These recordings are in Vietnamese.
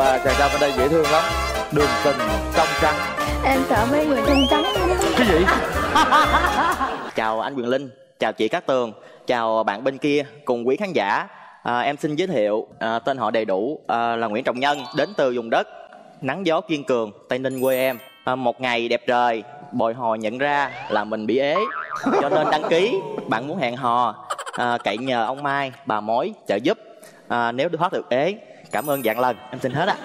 bà chàng trai bên đây dễ thương lắm. Đường tình trong trắng em sợ mấy người trong trắng. Cái gì? Chào anh Quyền Linh chào chị Cát Tường chào bạn bên kia cùng quý khán giả. À, em xin giới thiệu à, tên họ đầy đủ à, là Nguyễn Trọng Nhân đến từ vùng đất nắng gió kiên cường Tây Ninh quê em. À, một ngày đẹp trời bồi hồi nhận ra là mình bị ế cho nên đăng ký. Bạn muốn hẹn hò à, cậy nhờ ông Mai bà mối trợ giúp. À, nếu thoát được ế cảm ơn dạng lần em xin hết ạ.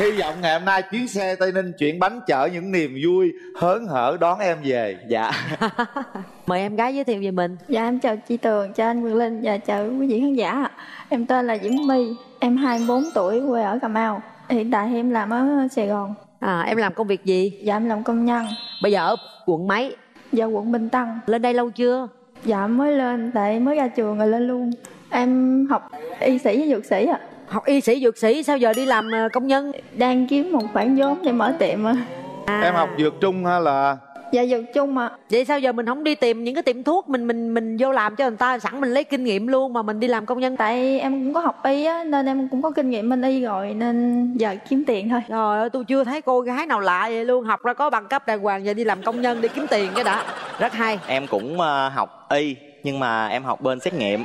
Hy vọng ngày hôm nay chuyến xe tây ninh chuyển bánh chở những niềm vui hớn hở đón em về. Dạ. Mời em gái giới thiệu về mình. Dạ em chào chị tường chào anh quyền linh và chào quý vị khán giả ạ. em tên là diễm my em 24 tuổi quê ở cà mau. Hiện tại em làm ở sài gòn. À em làm công việc gì? Dạ em làm công nhân. Bây giờ ở quận mấy? Dạ quận bình tân. Lên đây lâu chưa? Dạ mới lên tại mới ra trường rồi lên luôn em học y sĩ với dược sĩ ạ. Học y sĩ dược sĩ sao giờ đi làm ờ, công nhân? Đang kiếm một khoản vốn để mở tiệm ạ. À, em học dược trung hay là? Dạ dược chung ạ. Vậy sao giờ mình không đi tìm những cái tiệm thuốc mình mình mình vô làm cho người ta sẵn mình lấy kinh nghiệm luôn mà mình đi làm công nhân? Tại em cũng có học y á nên em cũng có kinh nghiệm bên y rồi nên giờ kiếm tiền thôi. Trời ơi, tôi chưa thấy cô gái nào lạ vậy luôn. Học ra có bằng cấp đàng hoàng Giờ đi làm công nhân để kiếm tiền cái đã. Rất hay. Em cũng ờ, học y nhưng mà em học bên xét nghiệm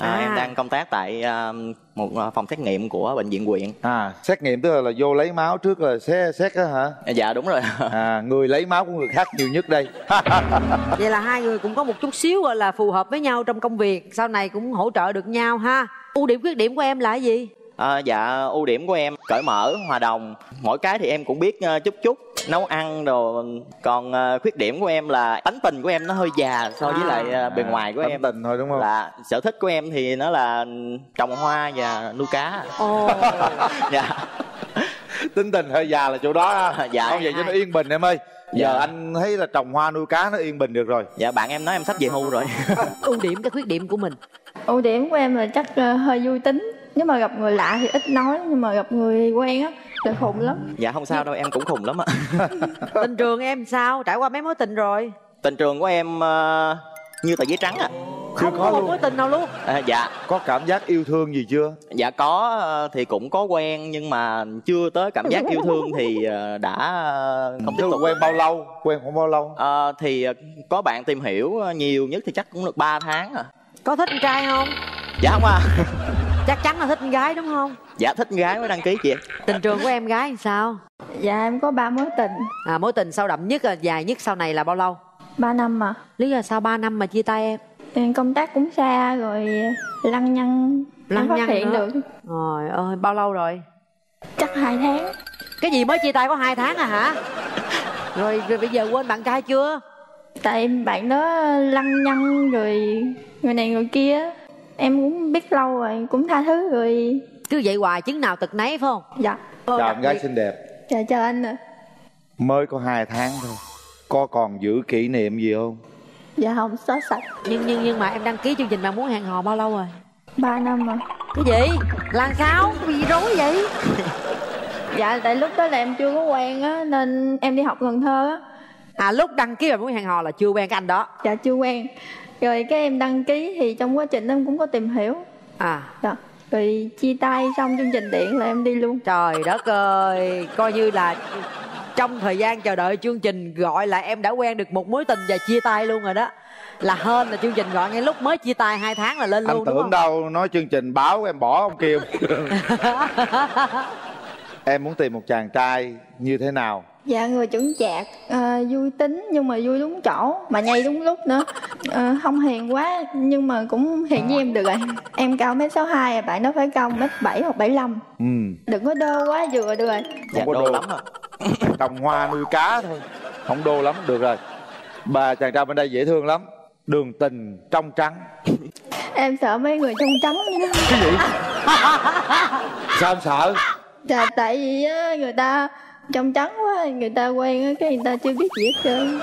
à, À. em đang công tác tại ờ, một ờ, phòng xét nghiệm của bệnh viện huyện à xét nghiệm tức là, là vô lấy máu trước là xét xét á hả? À, dạ đúng rồi. À người lấy máu của người khác nhiều nhất đây. Vậy là hai người cũng có một chút xíu gọi là phù hợp với nhau trong công việc Sau này cũng hỗ trợ được nhau ha. Ưu điểm khuyết điểm của em là gì? À, dạ ưu điểm của em cởi mở hòa đồng. Mỗi cái thì em cũng biết ờ, chút chút nấu ăn đồ còn ờ, khuyết điểm của em là tánh tình của em nó hơi già so với À. lại ờ, bề ngoài của Tánh em. tình thôi đúng không? Là sở thích của em thì nó là trồng hoa và nuôi cá. Ồ, dạ. Tính tình hơi già là chỗ đó ha. Dạ. không vậy cho nó yên bình em ơi. Dạ. giờ anh thấy là trồng hoa nuôi cá nó yên bình được rồi. Dạ bạn em nói em sắp về hưu rồi. Ưu điểm cái khuyết điểm của mình. Ưu điểm của em là chắc ờ, hơi vui tính. Nếu mà gặp người lạ thì ít nói nhưng mà gặp người quen á thì khùng lắm. Dạ không sao đâu em cũng khùng lắm ạ. Tình trường em sao? Trải qua mấy mối tình rồi? Tình trường của em ờ, như tờ giấy trắng ạ. Không có có một luôn. mối tình nào luôn. À, dạ. Có cảm giác yêu thương gì chưa? Dạ có ờ, thì cũng có quen nhưng mà chưa tới cảm giác yêu thương thì ờ, đã không tiếp tục. quen bao lâu? Quen khoảng bao lâu? Ờ, thì có bạn tìm hiểu nhiều nhất thì chắc cũng được 3 tháng à Có thích con trai không? Dạ không à Chắc chắn là thích con gái đúng không? Dạ thích gái mới đăng ký chị. Tình trường của em gái sao? Dạ em có ba mối tình. À, Mối tình sâu đậm nhất à, dài nhất sau này là bao lâu? Ba năm mà Lý do sao 3 năm mà chia tay em? Em công tác cũng xa rồi lăng nhăng Lăng nhăng phát hiện nữa. được. Trời ơi bao lâu rồi? Chắc hai tháng. Cái gì mới chia tay có 2 tháng à hả? Rồi, rồi bây giờ quên bạn trai chưa? Tại bạn đó lăng nhăng rồi người này người kia em cũng biết lâu rồi cũng tha thứ rồi. Cứ vậy hoài chứng nào tật nấy phải không? Dạ. Chào em gái xinh đẹp. Chào chào anh ạ. Mới có hai tháng thôi. Có còn giữ kỷ niệm gì không? Dạ không xóa sạch. Nhưng nhưng nhưng mà em đăng ký chương trình bạn muốn hẹn hò bao lâu rồi? Ba năm mà cái gì? Là sao? Cái gì rối vậy? Dạ tại lúc đó là em chưa có quen á nên em đi học Cần Thơ á. À lúc đăng ký bạn muốn hẹn hò là chưa quen cái anh đó. Dạ chưa quen rồi cái em đăng ký thì trong quá trình em cũng có tìm hiểu. À. Dạ. Rồi chia tay xong chương trình điện là em đi luôn. Trời đất ơi coi như là trong thời gian chờ đợi chương trình gọi là em đã quen được một mối tình và chia tay luôn rồi đó. Là hên là chương trình gọi ngay lúc mới chia tay hai tháng là lên anh luôn đúng tưởng không? đâu nói chương trình báo em bỏ ông kia em muốn tìm một chàng trai như thế nào dạ người chuẩn chạc. À, vui tính nhưng mà vui đúng chỗ mà nhây đúng lúc nữa. À, không hiền quá nhưng mà cũng hiền với em được rồi. Em cao mét sáu hai bạn đó phải cao mét bảy hoặc bảy lăm. Ừ. Đừng có đơ quá vừa được rồi. Dạ có đô đồ. lắm ạ. Trồng hoa nuôi cá thôi. Không đô lắm được rồi. Bà chàng trai bên đây dễ thương lắm. Đường tình trong trắng. Em sợ mấy người trong trắng vậy đó cái gì? Sao em sợ? Dạ tại vì á, người ta trong trắng quá người ta quen á, cái người ta chưa biết gì hết trơn.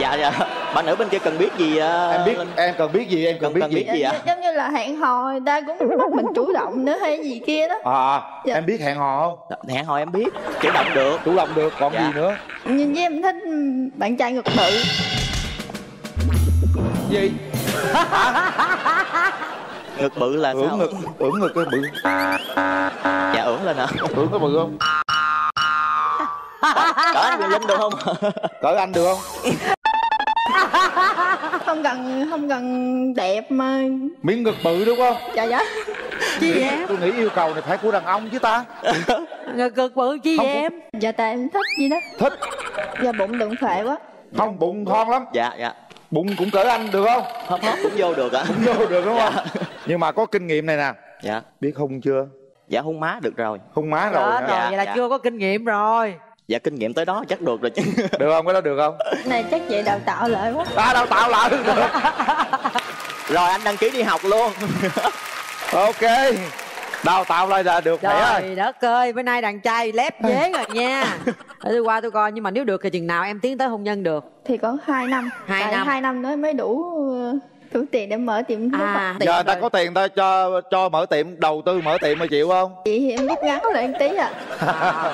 Dạ dạ. Bạn nữ bên kia cần biết gì ờ, em biết Linh? em cần biết gì em cần Cần- biết cần gì? biết gì ạ? Dạ, giống như là hẹn hò người ta cũng bắt mình chủ động nữa hay gì kia đó. À Dạ. em biết hẹn hò không? Hẹn hò em biết chủ động được. Chủ động được còn Dạ. gì nữa? Nhưng với em thích bạn trai ngực bự. Gì ngực bự là ưỡn sao? ngực ưỡn ngực cái bự. Dạ ưỡn lên hả ưỡn cái bự không? Cỡ anh linh được không? Cỡ anh được không? Không cần không cần đẹp mà. Miếng ngực bự đúng không? Dạ dạ. Chi vậy em? Tôi nghĩ yêu cầu này phải của đàn ông chứ ta. Ngực cực bự chi Không, vậy em? Dạ tại em thích gì đó. Thích. Dạ bụng đựng phệ quá. Không bụng thon lắm. Dạ dạ bụng cũng cỡ anh được không? Hấp hấp cũng vô được ạ. Cũng vô được đúng không? Nhưng mà có kinh nghiệm này nè. Dạ. Biết hung chưa? Dạ hung má được rồi. Hung má rồi đó rồi Dạ, vậy là dạ. chưa có kinh nghiệm rồi. Dạ kinh nghiệm tới đó chắc được rồi chứ. Được không? Cái đó được không? Này chắc vậy đào tạo lại quá. À đào tạo lại. Được rồi anh đăng ký đi học luôn. Ok đào tạo lại là được trời đất ơi bữa nay đàn trai lép dế rồi nha. Để tôi qua tôi coi nhưng mà nếu được thì chừng nào em tiến tới hôn nhân được? Thì có 2 năm. Hai tại năm. hai năm nữa mới đủ ờ, đủ tiền để mở tiệm thuốc à giờ người ta rồi. có tiền ta cho cho mở tiệm đầu tư mở tiệm mà chịu không? Chị thì em rút ngắn lại một tí à à,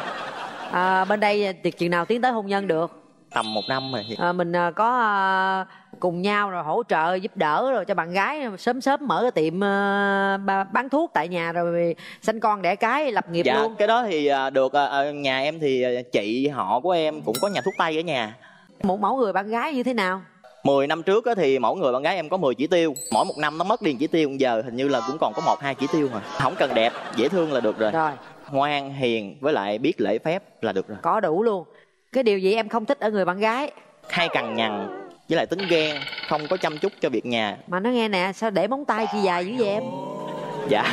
à, bên đây thì chừng nào tiến tới hôn nhân được tầm một năm rồi à, mình à, có à, cùng nhau rồi hỗ trợ giúp đỡ rồi cho bạn gái sớm sớm mở cái tiệm à, bán thuốc tại nhà rồi sanh con đẻ cái lập nghiệp dạ luôn. cái đó thì à, được à, nhà em thì chị họ của em cũng có nhà thuốc tây ở nhà. Một mẫu người bạn gái như thế nào? 10 năm trước á thì mỗi người bạn gái em có 10 chỉ tiêu. Mỗi một năm nó mất đi chỉ tiêu giờ hình như là cũng còn có một hai chỉ tiêu mà không cần đẹp dễ thương là được rồi. Rồi. Ngoan hiền với lại biết lễ phép là được rồi. Có đủ luôn cái điều gì em không thích ở người bạn gái? Hay cằn nhằn với lại tính ghen không có chăm chút cho việc nhà. Mà nó nghe nè sao để móng tay chi dài dữ vậy em? Dạ.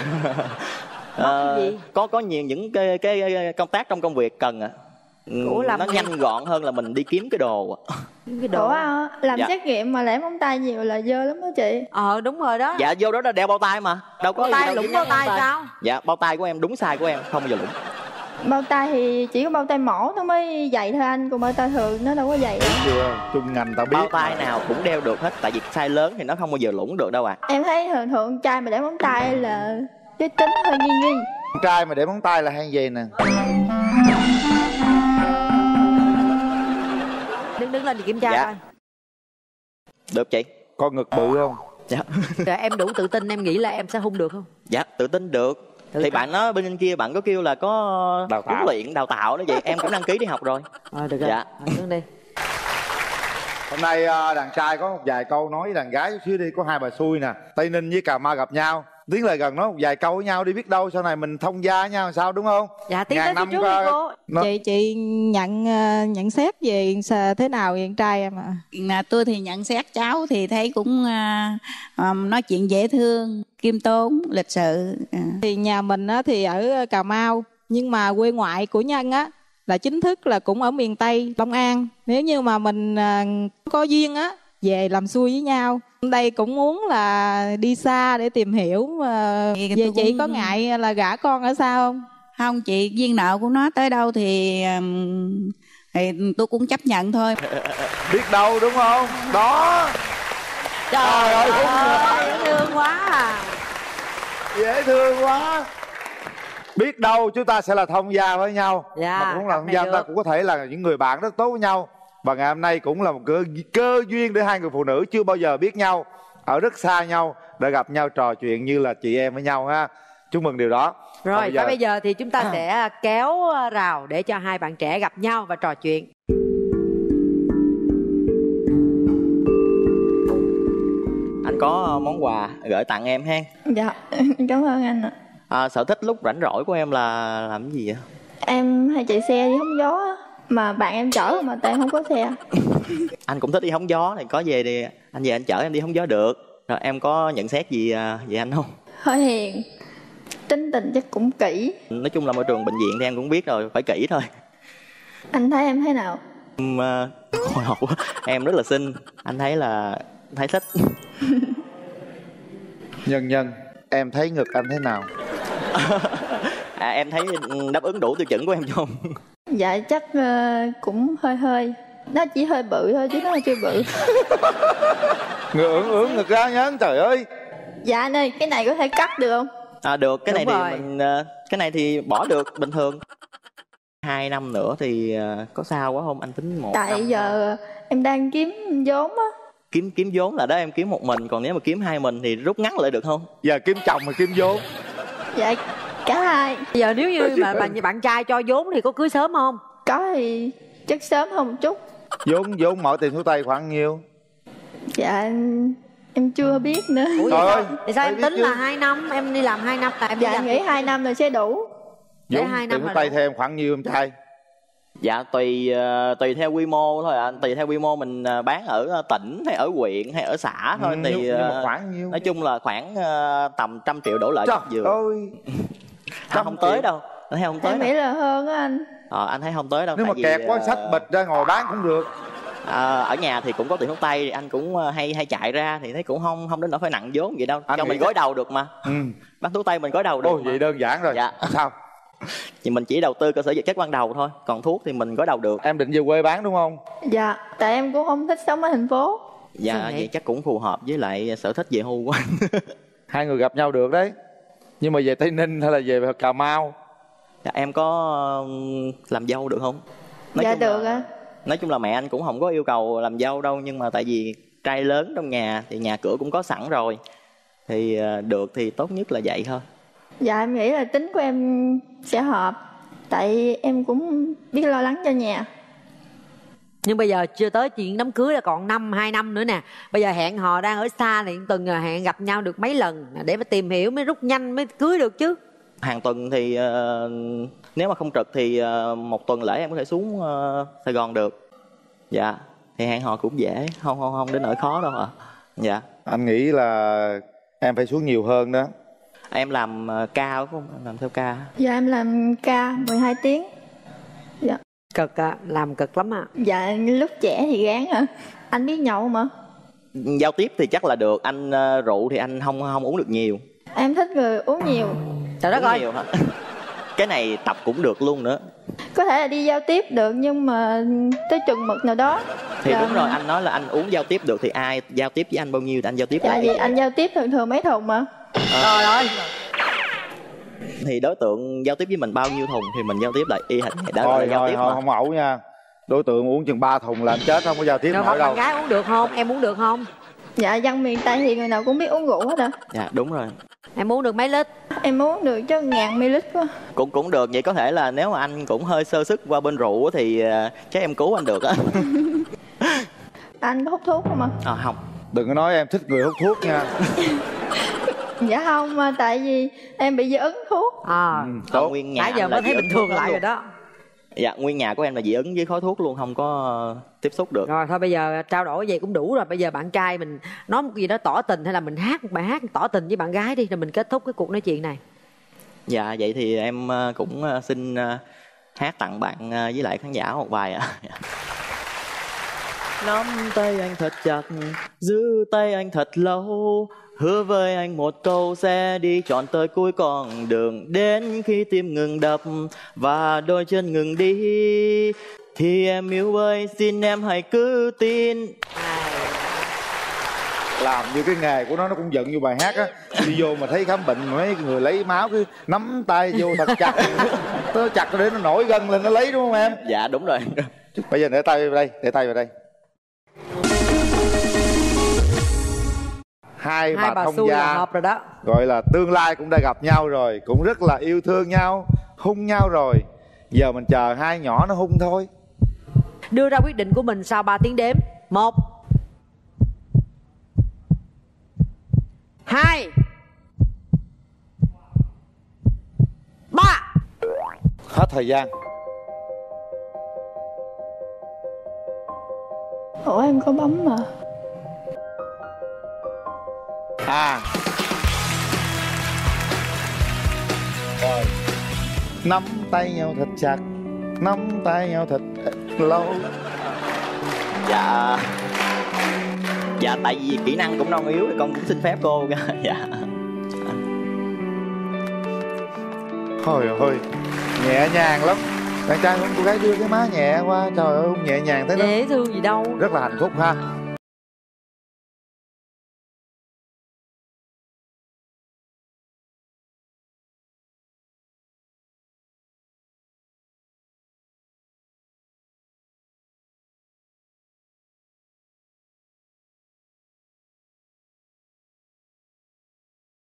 Gì? có có nhiều những cái, cái công tác trong công việc cần à. Ừ, Ủa, làm nó gì? nhanh gọn hơn là mình đi kiếm cái đồ à. cái đồ Ủa à, làm Dạ. xét nghiệm mà lẻ móng tay nhiều là dơ lắm đó chị. Ờ đúng rồi đó. Dạ vô đó là đeo bao tay mà. Đâu có bao tay lũng chỉ bao tay sao? Dạ bao tay của em đúng size của em không bao giờ lũng bao tay thì chỉ có bao tay mổ nó mới dày thôi anh còn bao tay thường nó đâu có dày. Chưa? Chung ngành ta biết. Bao tay nào cũng đeo được hết tại vì size lớn thì nó không bao giờ lũng được đâu à em thấy thường thường trai mà để móng tay là cái tính hơi nghi nghi con trai mà để móng tay là hay gì nè. Đứng đứng lên thì kiểm tra Dạ. coi. Được chị. Con ngực bự không? Dạ. Rồi em đủ tự tin em nghĩ là em sẽ hung được không? Dạ tự tin được thì tin. bạn nó bên kia bạn có kêu là có Đào tạo. huấn luyện đào tạo đó vậy em cũng đăng ký đi học rồi rồi được rồi Dạ. Rồi, đứng đi hôm nay à, đàn trai có một vài câu nói với đàn gái chút xíu đi có hai bà xui nè tây ninh với cà mau gặp nhau tiến lại gần nói một vài câu với nhau đi biết đâu sau này mình thông gia với nhau sao đúng không? Dạ tiến tới năm trước qua- đi cô. Nó- chị chị nhận ờ, nhận xét về thế nào về con trai em ạ? Là tôi thì nhận xét cháu thì thấy cũng à, à, nói chuyện dễ thương khiêm tốn lịch sự à. thì nhà mình á, thì ở Cà Mau nhưng mà quê ngoại của nhân á là chính thức là cũng ở miền Tây Long An. Nếu như mà mình à, có duyên á về làm xuôi với nhau. Đây cũng muốn là đi xa để tìm hiểu mà Thì về tôi chị cũng- có ngại là gả con ở sao không? Không chị duyên nợ của nó tới đâu thì thì tôi cũng chấp nhận thôi. Biết đâu đúng không? Đó. Trời ơi, hung ơi dễ thương quá à. dễ thương quá. Biết đâu chúng ta sẽ là thông gia với nhau. Dạ, mà cũng là thông gia ta cũng có thể là những người bạn rất tốt với nhau và ngày hôm nay cũng là một cơ, cơ duyên để hai người phụ nữ chưa bao giờ biết nhau ở rất xa nhau để gặp nhau trò chuyện như là chị em với nhau ha. Chúc mừng điều đó. Rồi Còn và bây giờ thì chúng ta sẽ kéo rào để cho hai bạn trẻ gặp nhau và trò chuyện. Anh có món quà gửi tặng em ha? Dạ cảm ơn anh ạ. À, sở thích lúc rảnh rỗi của em là làm cái gì vậy em hay chạy xe đi hóng gió mà bạn em chở mà tại em không có xe. Anh cũng thích đi hóng gió này có về thì anh về anh chở em đi hóng gió được. Rồi em có nhận xét gì à, về anh không? Hơi hiền tính tình chắc cũng kỹ. Nói chung là môi trường bệnh viện thì em cũng biết rồi phải kỹ thôi. Anh thấy em thế nào? Ừm, à, hồi hộp quá. em rất là xinh anh thấy là thấy thích. Nhân nhân em thấy ngực anh thế nào? À, em thấy đáp ứng đủ tiêu chuẩn của em không dạ chắc ờ, cũng hơi hơi. Nó chỉ hơi bự thôi chứ nó chưa bự. Ngực ưỡn ưỡn ngực ra nhớ trời ơi. Dạ anh ơi cái này có thể cắt được không? À, được cái Đúng này rồi. thì mình à, cái này thì bỏ được bình thường. Hai năm nữa thì à, có sao quá không? Anh tính một tại năm giờ em đang kiếm vốn á. Kiếm kiếm vốn là đó em kiếm một mình. Còn nếu mà kiếm hai mình thì rút ngắn lại được không? Giờ kiếm chồng mà kiếm vốn. Dạ cả hai bây giờ nếu như mà bạn bạn trai cho vốn thì có cưới sớm không? Có thì chắc sớm hơn một chút. Vốn vốn mở tiền số tay khoảng nhiêu? Dạ em chưa biết nữa. Ủa Trời ơi, sao, vậy sao em tính chứ. là hai năm? Em đi làm hai năm là em dạ làm nghĩ hai năm là sẽ đủ. Để vốn hai tiền năm số là tay theo em khoảng nhiêu em trai? Dạ tùy ờ, tùy theo quy mô thôi ạ. Tùy theo quy mô mình ờ, bán ở ờ, tỉnh hay ở huyện hay ở xã thôi. Ừ, thì nhưng, nhưng mà khoảng nhiêu? nói chung là khoảng tầm trăm triệu đổ lại trời dừa ơi à, không tới đâu. Anh thấy không tới em đâu. nghĩ là hơn á anh. Ờ, anh thấy không tới đâu nếu mà vì, kẹt quá ờ, sách bịch ra ngồi bán cũng được. Ờ, ở nhà thì cũng có tiền thuốc tay thì anh cũng ờ, hay hay chạy ra thì thấy cũng không không đến nỗi phải nặng vốn vậy đâu. Anh cho mình gối đầu được mà. Ừ. Bán thuốc tay mình gối đầu được ôi mà. vậy đơn giản rồi. Dạ. sao. Thì mình chỉ đầu tư cơ sở vật chất ban đầu thôi còn thuốc thì mình gối đầu được. Em định về quê bán đúng không? Dạ tại em cũng không thích sống ở thành phố. Dạ vậy chắc cũng phù hợp với lại sở thích về hưu của anh. Hai người gặp nhau được đấy nhưng mà về tây ninh hay là về cà mau? Dạ, em có làm dâu được không? Nói dạ chung được là, ạ nói chung là mẹ anh cũng không có yêu cầu làm dâu đâu nhưng mà tại vì trai lớn trong nhà thì nhà cửa cũng có sẵn rồi. Thì ờ, được thì tốt nhất là vậy thôi. Dạ em nghĩ là tính của em sẽ hợp. Tại em cũng biết lo lắng cho nhà nhưng bây giờ chưa tới chuyện đám cưới là còn năm hai năm nữa nè. Bây giờ hẹn hò đang ở xa thì từng hẹn gặp nhau được mấy lần để mà tìm hiểu mới rút nhanh mới cưới được chứ. Hàng tuần thì ờ, nếu mà không trực thì ờ, một tuần lễ em có thể xuống ờ, sài gòn được. Dạ thì hẹn hò cũng dễ không không không đến nỗi khó đâu ạ. Dạ. Anh nghĩ là em phải xuống nhiều hơn đó. Em làm ca đúng không? Em làm theo ca. Dạ em làm ca 12 tiếng dạ cực à, làm cực lắm à dạ lúc trẻ thì gán hả? Anh biết nhậu mà. Giao tiếp thì chắc là được anh ờ, rượu thì anh không không uống được nhiều. Em thích người uống nhiều. Trời đất ơi. cái này tập cũng được luôn nữa. Có thể là đi giao tiếp được nhưng mà tới chừng mực nào đó. Thì Dạ. đúng rồi anh nói là anh uống giao tiếp được thì ai giao tiếp với anh bao nhiêu thì anh giao tiếp dạ lại. vì anh giao tiếp thường thường mấy thùng mà. Trời ơi thì đối tượng giao tiếp với mình bao nhiêu thùng thì mình giao tiếp lại. Y hệt đó là thôi giao thôi tiếp thôi mà. không ẩu nha. Đối tượng uống chừng ba thùng là anh chết không có giao tiếp rồi nổi bạn đâu. gái uống được không? Em uống được không? Dạ dân miền tây thì người nào cũng biết uống rượu hết à. Dạ đúng rồi. Em uống được mấy lít? Em uống được chứ ngàn ml quá. Cũng cũng được vậy có thể là nếu mà anh cũng hơi sơ sức qua bên rượu thì ờ, chắc em cứu anh được á. Anh có hút thuốc không ạ? À, không. Đừng có nói em thích người hút thuốc nha dạ không mà tại vì em bị dị ứng thuốc. À ừ, tốt. nguyên nhà nãy giờ mới thấy bình thường lại luôn. rồi đó. Dạ nguyên nhà của em là dị ứng với khói thuốc luôn không có ờ, tiếp xúc được. Rồi thôi bây giờ trao đổi vậy cũng đủ rồi. Bây giờ bạn trai mình nói một cái gì đó tỏ tình hay là mình hát một bài hát tỏ tình với bạn gái đi rồi mình kết thúc cái cuộc nói chuyện này. Dạ vậy thì em ờ, cũng ờ, xin hát tặng bạn với lại khán giả một bài ạ. Nắm tay anh thật chặt giữ tay anh thật lâu hứa với anh một câu sẽ đi trọn tới cuối con đường. Đến khi tim ngừng đập và đôi chân ngừng đi thì em yêu ơi xin em hãy cứ tin. Làm như cái nghề của nó nó cũng giận như bài hát á. Đi vô mà thấy khám bệnh mấy người lấy máu cứ nắm tay vô thật chặt. Nó chặt để nó nổi gân lên nó lấy đúng không em? Dạ đúng rồi. Bây giờ để tay vào đây để tay vào đây hai, hai bà bà thông gia. hợp rồi đó. Gọi là tương lai cũng đã gặp nhau rồi cũng rất là yêu thương nhau hung nhau rồi. Giờ mình chờ hai nhỏ nó hung thôi. Đưa ra quyết định của mình sau 3 tiếng đếm. Một. Hai. Ba. Hết thời gian. Ủa em có bấm mà à. Rồi. Nắm tay nhau thật chặt nắm tay nhau thật lâu. Dạ. Dạ tại vì kỹ năng cũng non yếu thì con cũng xin phép cô. Dạ. Thôi ơi nhẹ nhàng lắm. Bạn trai không cô gái đưa cái má nhẹ qua trời ơi nhẹ nhàng thế đó dễ thương gì đâu. Rất là hạnh phúc ha